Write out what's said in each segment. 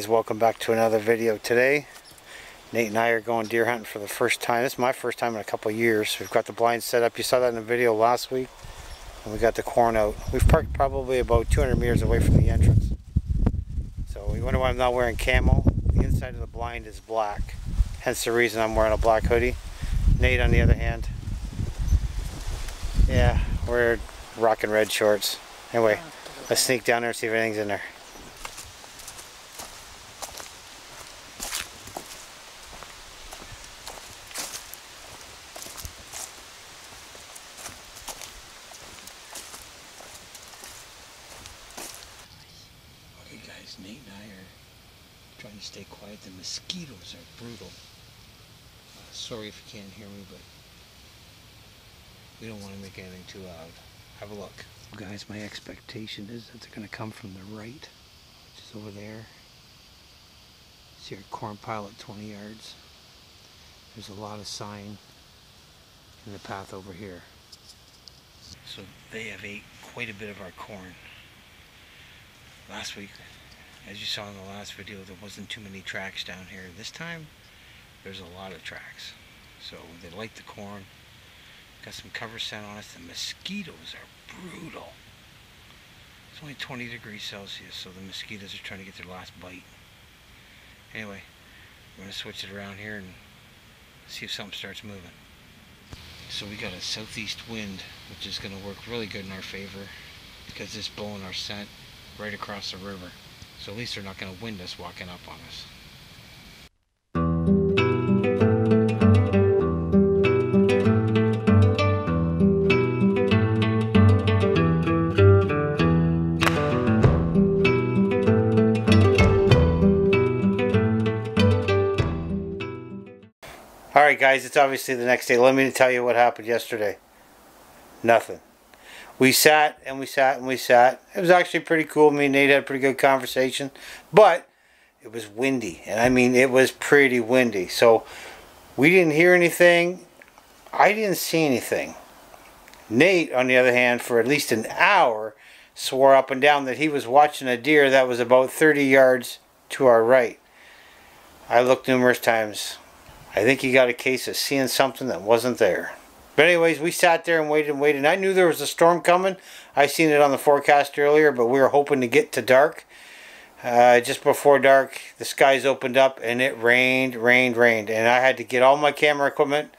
Guys, welcome back to another video today. Nate and I are going deer hunting for the first time. This is my first time in a couple years. We've got the blind set up. You saw that in the video last week. And we got the corn out. We've parked probably about 200 meters away from the entrance. So you wonder why I'm not wearing camo. The inside of the blind is black. Hence the reason I'm wearing a black hoodie. Nate on the other hand. Yeah, we're rocking red shorts. Anyway, let's sneak down there and see if anything's in there. Guys, Nate and I are trying to stay quiet. The mosquitoes are brutal. Uh, sorry if you can't hear me, but we don't want to make anything too loud. Have a look. Guys, my expectation is that they're going to come from the right, which is over there. See our corn pile at 20 yards. There's a lot of sign in the path over here. So they have ate quite a bit of our corn. Last week, as you saw in the last video, there wasn't too many tracks down here. This time, there's a lot of tracks. So they like the corn. Got some cover scent on us. The mosquitoes are brutal. It's only 20 degrees Celsius, so the mosquitoes are trying to get their last bite. Anyway, we're going to switch it around here and see if something starts moving. So we got a southeast wind, which is going to work really good in our favor because it's blowing our scent right across the river. So at least they're not going to wind us walking up on us. Alright guys, it's obviously the next day. Let me tell you what happened yesterday. Nothing. We sat and we sat and we sat. It was actually pretty cool. Me and Nate had a pretty good conversation. But it was windy. And I mean, it was pretty windy. So we didn't hear anything. I didn't see anything. Nate, on the other hand, for at least an hour, swore up and down that he was watching a deer that was about 30 yards to our right. I looked numerous times. I think he got a case of seeing something that wasn't there. But anyways, we sat there and waited and waited. And I knew there was a storm coming. I seen it on the forecast earlier, but we were hoping to get to dark. Uh, just before dark, the skies opened up and it rained, rained, rained. And I had to get all my camera equipment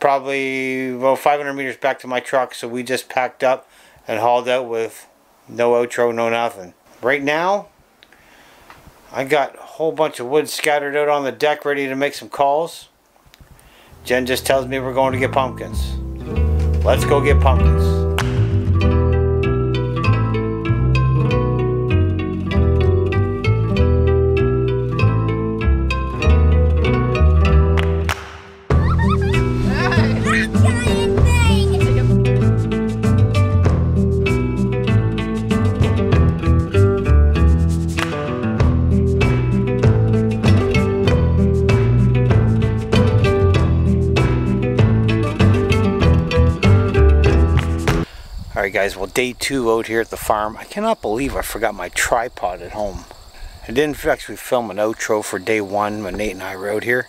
probably about 500 meters back to my truck. So we just packed up and hauled out with no outro, no nothing. Right now, I got a whole bunch of wood scattered out on the deck ready to make some calls. Jen just tells me we're going to get pumpkins. Let's go get pumpkins. Alright guys, well day two out here at the farm. I cannot believe I forgot my tripod at home. I didn't actually film an outro for day one when Nate and I rode here.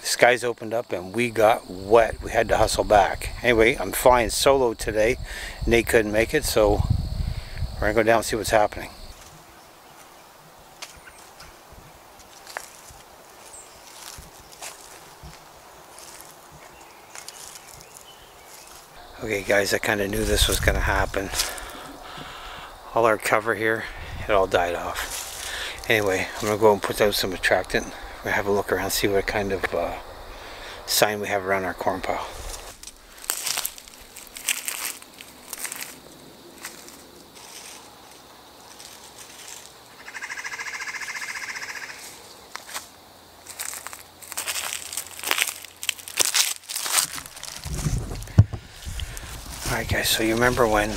The skies opened up and we got wet. We had to hustle back. Anyway, I'm flying solo today. Nate couldn't make it, so we're gonna go down and see what's happening. Okay guys, I kind of knew this was going to happen. All our cover here, it all died off. Anyway, I'm going to go and put out some attractant. To have a look around, see what kind of uh, sign we have around our corn pile. Alright guys, so you remember when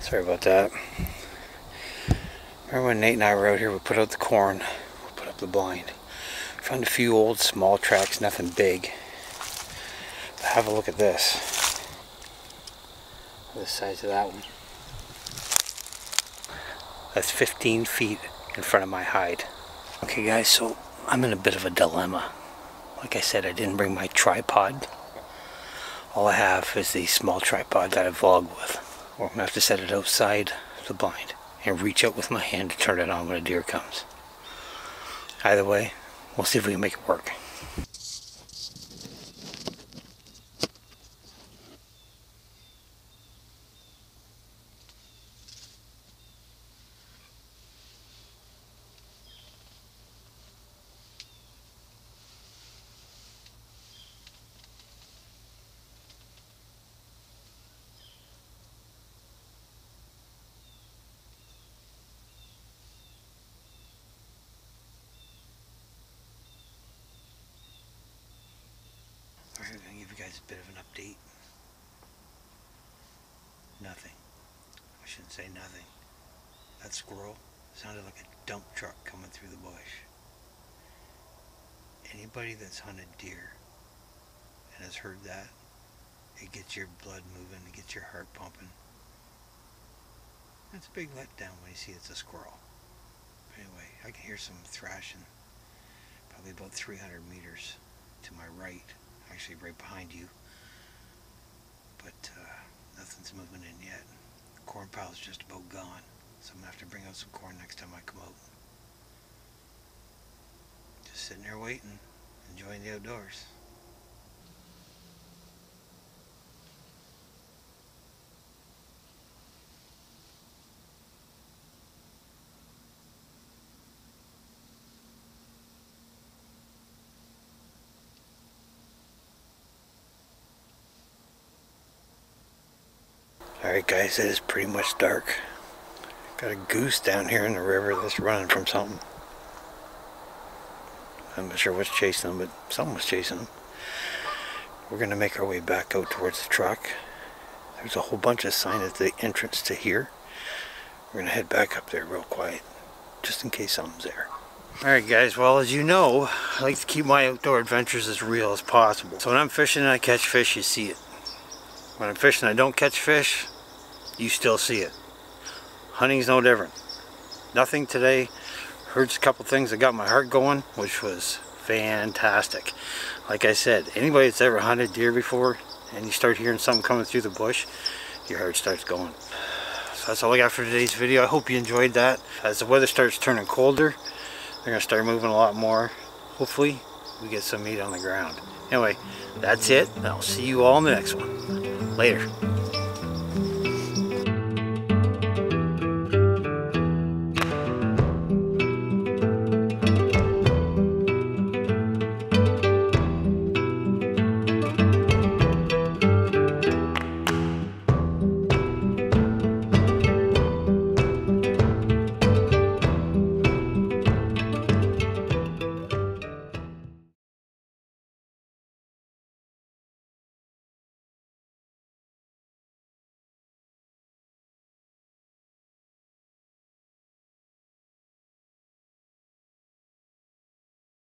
sorry about that. Remember when Nate and I were out here, we put out the corn, we put up the blind. Found a few old small tracks, nothing big. But have a look at this. The size of that one. That's 15 feet in front of my hide. Okay guys, so I'm in a bit of a dilemma. Like I said, I didn't bring my tripod. All I have is the small tripod that I vlog with. Or I'm gonna have to set it outside the blind and reach out with my hand to turn it on when a deer comes. Either way, we'll see if we can make it work. Alright, I'm gonna give you guys a bit of an update. Nothing. I shouldn't say nothing. That squirrel sounded like a dump truck coming through the bush. Anybody that's hunted deer and has heard that, it gets your blood moving, it gets your heart pumping. That's a big letdown when you see it's a squirrel. But Anyway, I can hear some thrashing probably about 300 meters to my right actually right behind you. But uh, nothing's moving in yet. Corn pile's just about gone, so I'm gonna have to bring out some corn next time I come out. Just sitting there waiting, enjoying the outdoors. Alright guys, it is pretty much dark. Got a goose down here in the river that's running from something. I'm not sure what's chasing them, but something was chasing them. We're going to make our way back out towards the truck. There's a whole bunch of sign at the entrance to here. We're going to head back up there real quiet, just in case something's there. Alright guys, well as you know, I like to keep my outdoor adventures as real as possible. So when I'm fishing and I catch fish, you see it. When I'm fishing I don't catch fish, you still see it. Hunting's no different. Nothing today. Heard a couple things that got my heart going, which was fantastic. Like I said, anybody that's ever hunted deer before and you start hearing something coming through the bush, your heart starts going. So that's all I got for today's video. I hope you enjoyed that. As the weather starts turning colder, they're to start moving a lot more. Hopefully, we get some meat on the ground. Anyway, that's it. I'll see you all in the next one. Later.